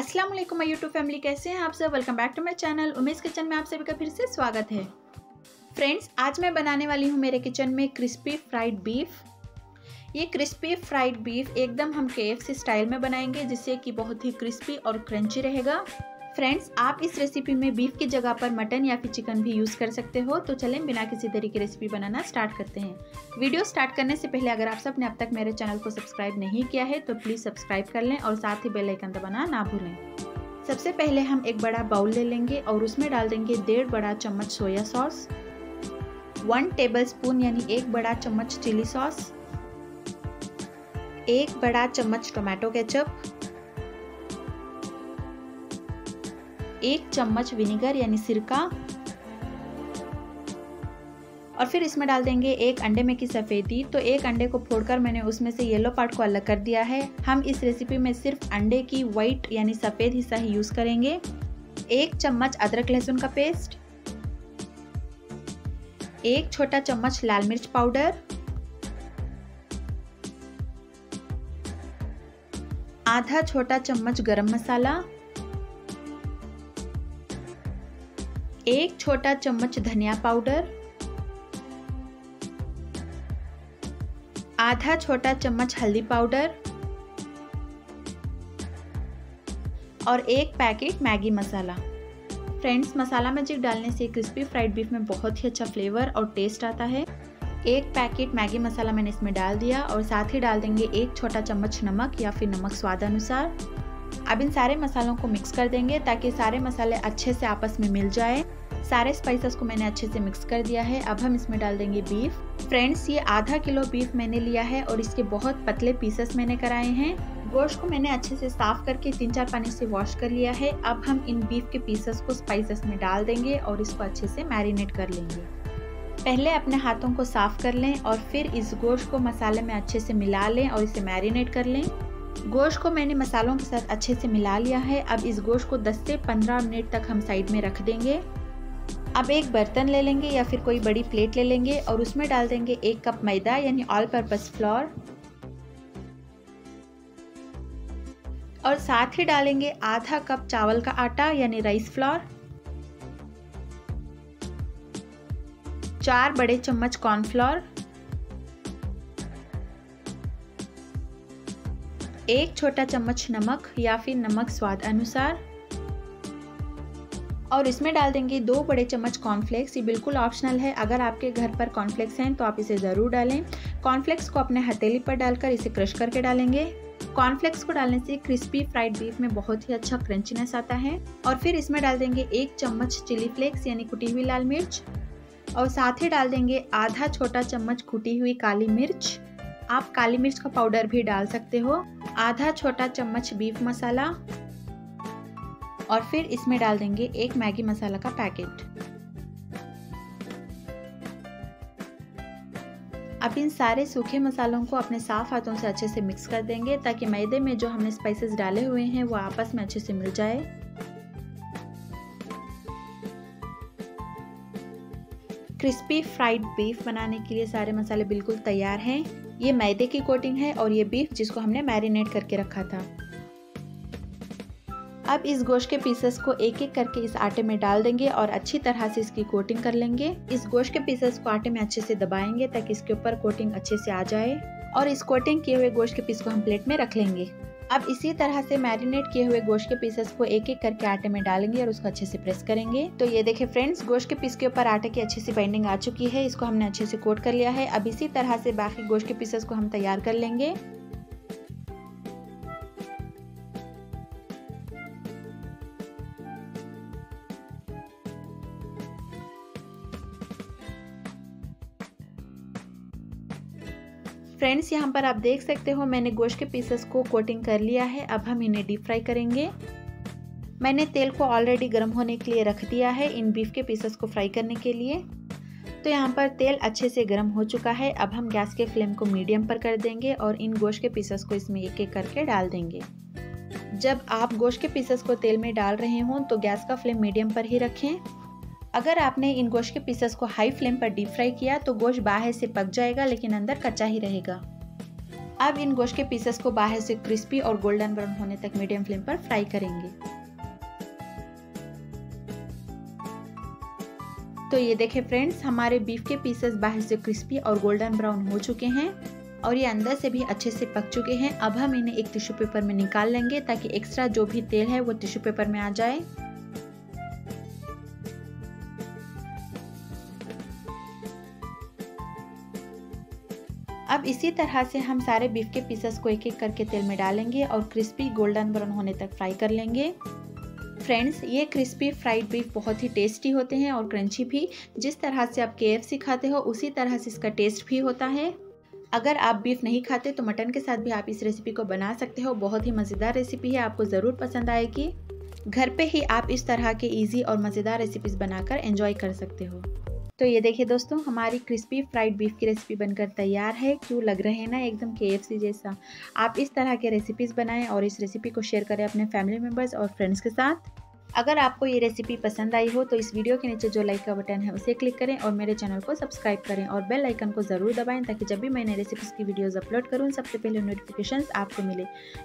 अस्सलाम वालेकुम my YouTube family, कैसे हैं आप सब? Welcome back to my channel Umesh kitchen में आप सभी का फिर से स्वागत है। फ्रेंड्स आज मैं बनाने वाली हूँ मेरे किचन में क्रिस्पी फ्राइड बीफ ये क्रिस्पी फ्राइड बीफ एकदम हम के स्टाइल में बनाएँगे, जिससे कि बहुत ही क्रिस्पी और क्रंची रहेगा। फ्रेंड्स आप इस रेसिपी में बीफ की जगह पर मटन या फिर चिकन भी यूज़ कर सकते हो तो चलें बिना किसी तरीके रेसिपी बनाना स्टार्ट करते हैं। वीडियो स्टार्ट करने से पहले अगर आप सबने अब तक मेरे चैनल को सब्सक्राइब नहीं किया है तो प्लीज़ सब्सक्राइब कर लें और साथ ही बेल आइकन दबाना ना भूलें। सबसे पहले हम एक बड़ा बाउल ले लेंगे और उसमें डाल देंगे डेढ़ बड़ा चम्मच soya sauce one tablespoon यानी एक बड़ा चम्मच चिली सॉस एक बड़ा चम्मच टोमेटो केचप एक चम्मच विनेगर यानी सिरका। और फिर इसमें डाल देंगे एक अंडे में की सफ़ेदी। तो एक अंडे को फोड़कर मैंने उसमें से येलो पार्ट को अलग कर दिया है। हम इस रेसिपी में सिर्फ़ अंडे की वाइट यानी सफ़ेद हिस्सा ही यूज़ करेंगे। एक चम्मच अदरक लहसुन का पेस्ट एक छोटा चम्मच लाल मिर्च पाउडर। आधा छोटा चम्मच गरम मसाला। एक छोटा चम्मच धनिया पाउडर, आधा छोटा चम्मच हल्दी पाउडर और एक packet Maggi masala. Friends, masala magic डालने से क्रिस्पी फ्राइड बीफ में बहुत ही अच्छा फ्लेवर और टेस्ट आता है। एक पैकेट मैगी मसाला मैंने इसमें डाल दिया और साथ ही डाल देंगे एक छोटा चम्मच नमक या फिर नमक स्वाद अनुसार। अब इन सारे मसालों को मिक्स कर देंगे ताकि सारे मसाले अच्छे से आपस में मिल जाए। सारे स्पाइसेस को मैंने अच्छे से मिक्स कर दिया है। अब हम इसमें डाल देंगे बीफ फ्रेंड्स ये आधा किलो बीफ मैंने लिया है और इसके बहुत पतले पीसेस मैंने कराए हैं। गोश्त को मैंने अच्छे से साफ़ करके तीन चार पानी से वॉश कर लिया है। अब हम इन बीफ के पीसेस को स्पाइसेस में डाल देंगे और इसको अच्छे से मैरिनेट कर लेंगे। पहले अपने हाथों को साफ़ कर लें और फिर इस गोश्त को मसाले में अच्छे से मिला लें और इसे मैरिनेट कर लें। गोश्त को मैंने मसालों के साथ अच्छे से मिला लिया है। अब इस गोश्त को 10 से 15 मिनट तक हम साइड में रख देंगे। अब एक बर्तन ले लेंगे या फिर कोई बड़ी प्लेट ले लेंगे और उसमें डाल देंगे एक कप मैदा यानी ऑल पर्पज फ्लोर और साथ ही डालेंगे आधा कप चावल का आटा यानी राइस फ्लोर चार बड़े चम्मच कॉर्नफ्लोर एक छोटा चम्मच नमक या फिर नमक स्वाद अनुसार। और इसमें डाल देंगे दो बड़े चम्मच कॉर्नफ्लेक्स ये बिल्कुल ऑप्शनल है। अगर आपके घर पर कॉर्नफ्लेक्स हैं तो आप इसे ज़रूर डालें। कॉर्नफ्लेक्स को अपने हथेली पर डालकर इसे क्रश करके डालेंगे। कॉर्नफ्लेक्स को डालने से क्रिस्पी फ्राइड बीफ में बहुत ही अच्छा क्रंचीनेस आता है। और फिर इसमें डाल देंगे एक चम्मच चिली फ्लेक्स यानी कुटी हुई लाल मिर्च। और साथ ही डाल देंगे आधा छोटा चम्मच कुटी हुई काली मिर्च। आप काली मिर्च का पाउडर भी डाल सकते हो, आधा छोटा चम्मच बीफ मसाला और फिर इसमें डाल देंगे एक मैगी मसाला का पैकेट। अब इन सारे सूखे मसालों को अपने साफ़ हाथों से अच्छे से मिक्स कर देंगे, ताकि मैदे में जो हमने स्पाइसेस डाले हुए हैं, वो आपस में अच्छे से मिल जाए। क्रिस्पी फ्राइड बीफ बनाने के लिए सारे मसाले बिल्कुल तैयार हैं। ये मैदे की कोटिंग है और ये बीफ जिसको हमने मैरिनेट करके रखा था। अब इस गोश्त के पीसेस को एक एक करके इस आटे में डाल देंगे और अच्छी तरह से इसकी कोटिंग कर लेंगे। इस गोश्त के पीसेस को आटे में अच्छे से दबाएँगे ताकि इसके ऊपर कोटिंग अच्छे से आ जाए और इस कोटिंग किए हुए गोश्त के पीस को हम प्लेट में रख लेंगे। अब इसी तरह से मैरिनेट किए हुए गोश्त के पीसेस को एक एक करके आटे में डालेंगे और उसको अच्छे से प्रेस करेंगे। तो ये देखे फ्रेंड्स गोश्त के पीस के ऊपर आटे की अच्छी सी बाइंडिंग आ चुकी है। इसको हमने अच्छे से कोट कर लिया है। अब इसी तरह से बाकी गोश्त के पीसेस को हम तैयार कर लेंगे। फ्रेंड्स, यहाँ पर आप देख सकते हो मैंने गोश्त के पीसेस को कोटिंग कर लिया है। अब हम इन्हें डीप फ्राई करेंगे। मैंने तेल को ऑलरेडी गर्म होने के लिए रख दिया है इन बीफ के पीसेस को फ्राई करने के लिए। तो यहाँ पर तेल अच्छे से गर्म हो चुका है। अब हम गैस के फ्लेम को मीडियम पर कर देंगे और इन गोश्त के पीसेस को इसमें एक एक करके डाल देंगे। जब आप गोश्त के पीसेस को तेल में डाल रहे हों तो गैस का फ्लेम मीडियम पर ही रखें। अगर आपने इन गोश्त के पीसेस को हाई फ्लेम पर डीप फ्राई किया तो गोश्त बाहर से पक जाएगा, लेकिन अंदर कच्चा ही रहेगा। अब इन गोश्त के पीसेस को बाहर से क्रिस्पी और गोल्डन ब्राउन होने तक मीडियम फ्लेम पर फ्राई करेंगे। तो ये देखें फ्रेंड्स हमारे बीफ के पीसेस बाहर से क्रिस्पी और गोल्डन ब्राउन हो चुके हैं, और ये अंदर से भी अच्छे से पक चुके हैं। अब हम इन्हें एक टिश्यू पेपर में निकाल लेंगे, ताकि एक्स्ट्रा जो भी तेल है, वो टिश्यू पेपर में आ जाए। अब इसी तरह से हम सारे बीफ के पीसेस को एक एक करके तेल में डालेंगे और क्रिस्पी गोल्डन ब्राउन होने तक फ्राई कर लेंगे। फ्रेंड्स ये क्रिस्पी फ्राइड बीफ बहुत ही टेस्टी होते हैं और क्रंची भी। जिस तरह से आप के खाते हो, उसी तरह से इसका टेस्ट भी होता है। अगर आप बीफ नहीं खाते तो मटन के साथ भी आप इस रेसिपी को बना सकते हो। बहुत ही मज़ेदार रेसिपी है, आपको ज़रूर पसंद आएगी। घर पे ही आप इस तरह के इजी और मज़ेदार रेसिपीज़ बनाकर एंजॉय कर सकते हो। तो ये देखिए दोस्तों, हमारी क्रिस्पी फ्राइड बीफ की रेसिपी बनकर तैयार है। क्यों लग रहे हैं ना एकदम के जैसा? आप इस तरह के रेसिपीज़ बनाएँ और इस रेसिपी को शेयर करें अपने फैमिली मेंबर्स और फ्रेंड्स के साथ। अगर आपको ये रेसिपी पसंद आई हो तो इस वीडियो के नीचे जो लाइक का बटन है, उसे क्लिक करें और मेरे चैनल को सब्सक्राइब करें और बेल आइकन को ज़रूर दबाएँ ताकि जब भी मैं नई रेसिपीज़ की वीडियोस अपलोड करूँ, सबसे पहले नोटिफिकेशन आपको मिले।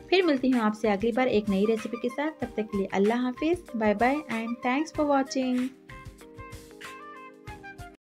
फिर मिलती हूँ आपसे अगली बार एक नई रेसिपी के साथ। तब तक के लिए अल्लाह हाफिज़ bye bye and thanks for watching